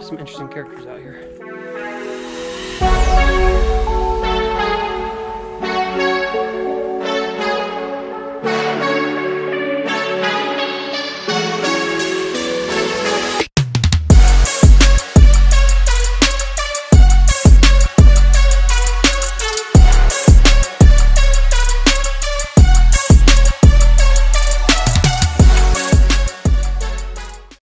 Some interesting characters out here.